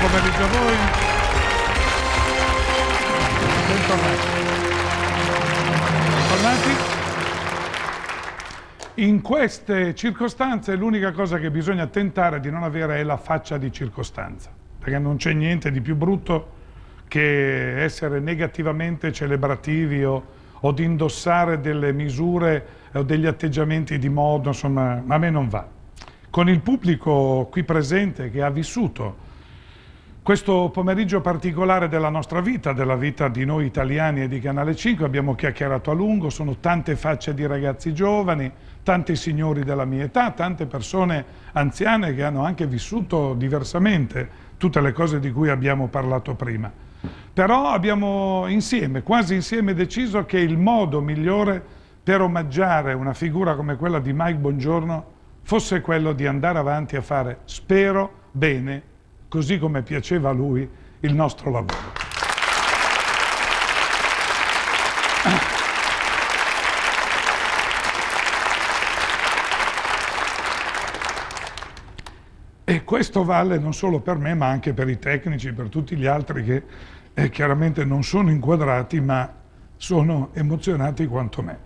pomeriggio a voi. Bentornati. Tornati. In queste circostanze l'unica cosa che bisogna tentare di non avere è la faccia di circostanza, perché non c'è niente di più brutto che essere negativamente celebrativi o, o di indossare delle misure o degli atteggiamenti di modo, insomma, a me non va. Con il pubblico qui presente che ha vissuto questo pomeriggio particolare della nostra vita, della vita di noi italiani e di Canale 5, abbiamo chiacchierato a lungo, sono tante facce di ragazzi giovani, tanti signori della mia età, tante persone anziane che hanno anche vissuto diversamente tutte le cose di cui abbiamo parlato prima. Però abbiamo insieme, quasi insieme, deciso che il modo migliore per omaggiare una figura come quella di Mike Bongiorno fosse quello di andare avanti a fare, spero, bene, così come piaceva a lui, il nostro lavoro. E questo vale non solo per me, ma anche per i tecnici, per tutti gli altri che eh, chiaramente non sono inquadrati, ma sono emozionati quanto me.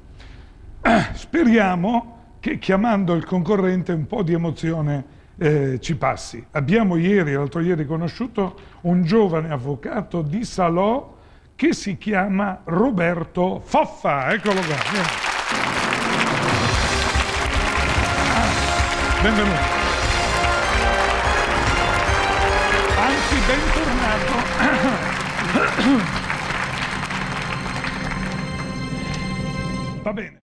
Speriamo che chiamando il concorrente un po' di emozione eh, ci passi. Abbiamo ieri, l'altro ieri, conosciuto un giovane avvocato di Salò che si chiama Roberto Foffa. Eccolo qua. Ah, benvenuto. bentornato. Va bene.